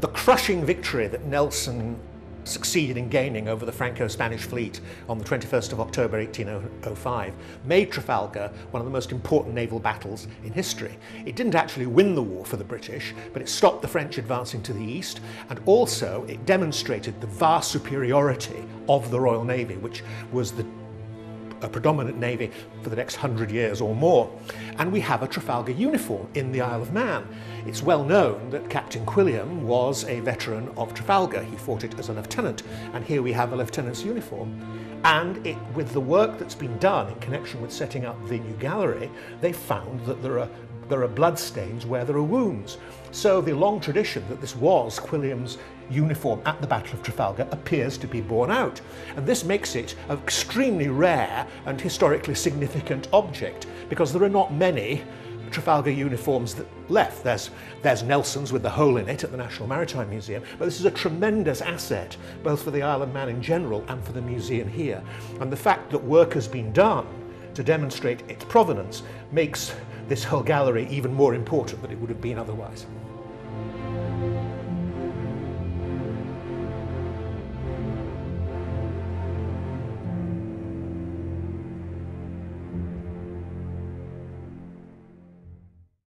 the crushing victory that Nelson succeeded in gaining over the Franco-Spanish fleet on the 21st of October 1805 made Trafalgar one of the most important naval battles in history. It didn't actually win the war for the British, but it stopped the French advancing to the east, and also it demonstrated the vast superiority of the Royal Navy, which was the a predominant navy for the next hundred years or more. And we have a Trafalgar uniform in the Isle of Man. It's well known that Captain Quilliam was a veteran of Trafalgar. He fought it as a lieutenant, and here we have a lieutenant's uniform. And it, with the work that's been done in connection with setting up the new gallery, they found that there are there are blood stains where there are wounds. So the long tradition that this was Quilliam's uniform at the Battle of Trafalgar appears to be borne out. And this makes it an extremely rare and historically significant object because there are not many Trafalgar uniforms that left. There's, there's Nelson's with the hole in it at the National Maritime Museum, but this is a tremendous asset, both for the Isle of Man in general and for the museum here. And the fact that work has been done to demonstrate its provenance makes this whole gallery even more important than it would have been otherwise.